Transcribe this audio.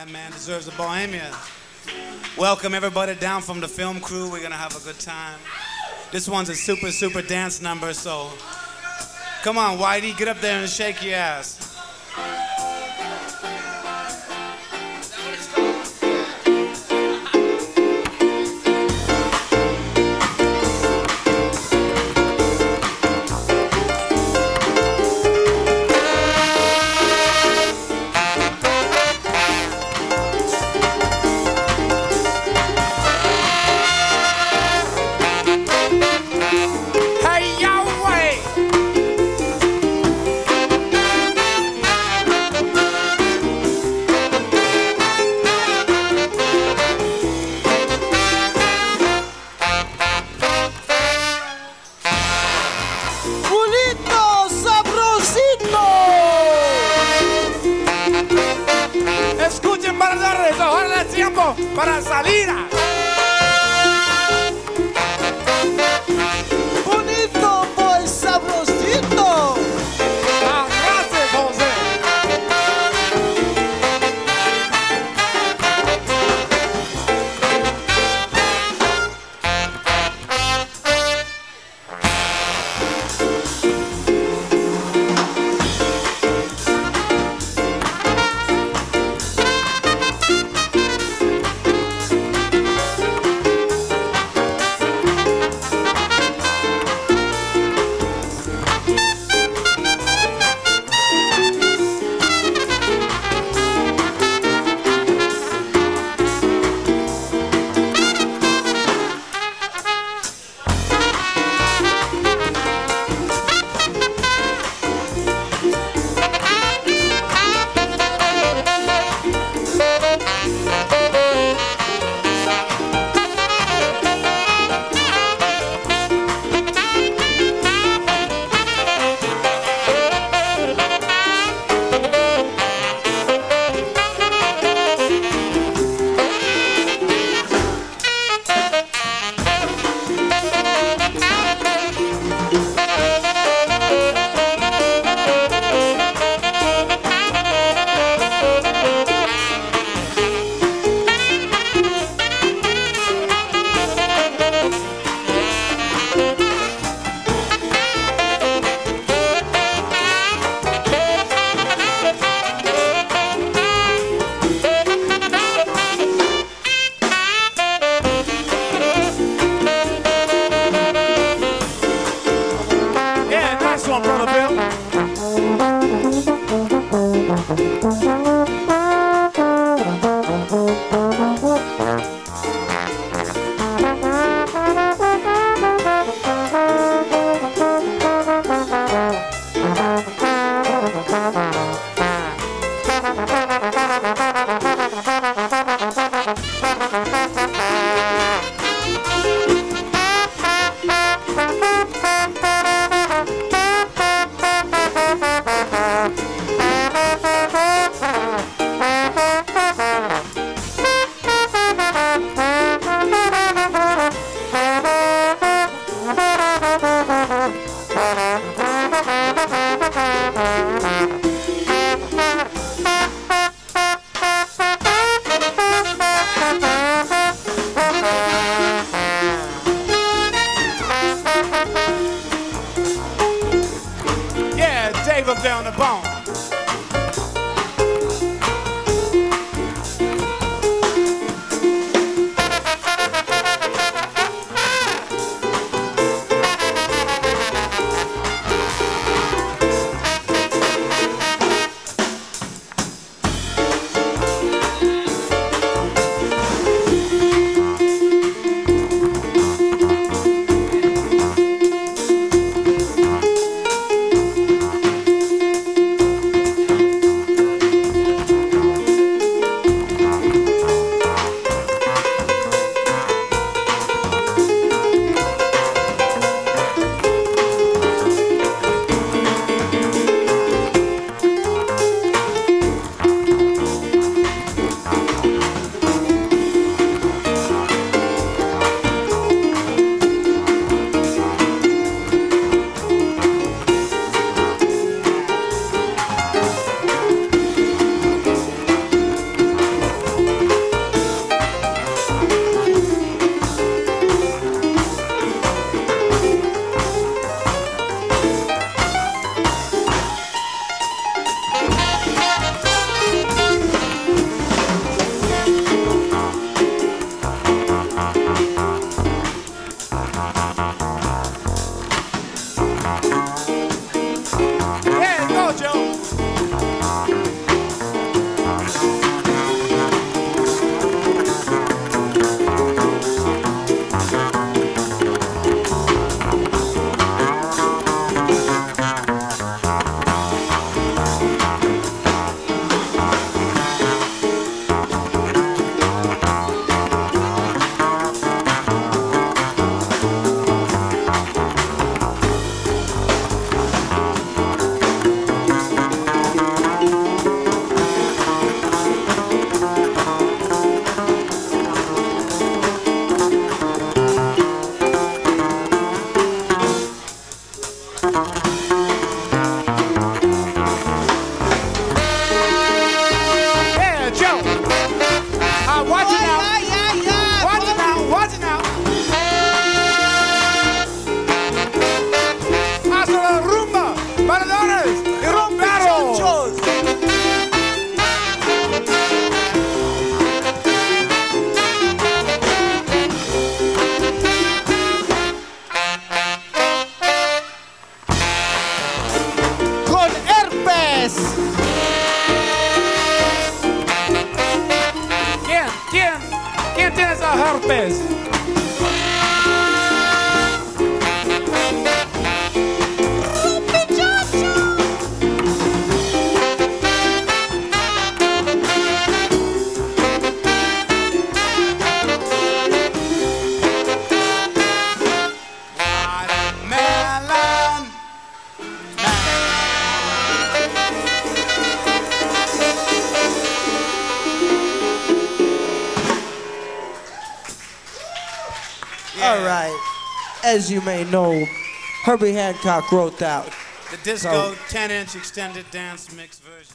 That man deserves a bohemian. Welcome everybody down from the film crew. We're gonna have a good time. This one's a super, super dance number, so come on, Whitey, get up there and shake your ass. para salida. Música Dave up there on the bone. Harpes. All right. As you may know, Herbie Hancock wrote that. The disco So- 10 inch extended dance mix version.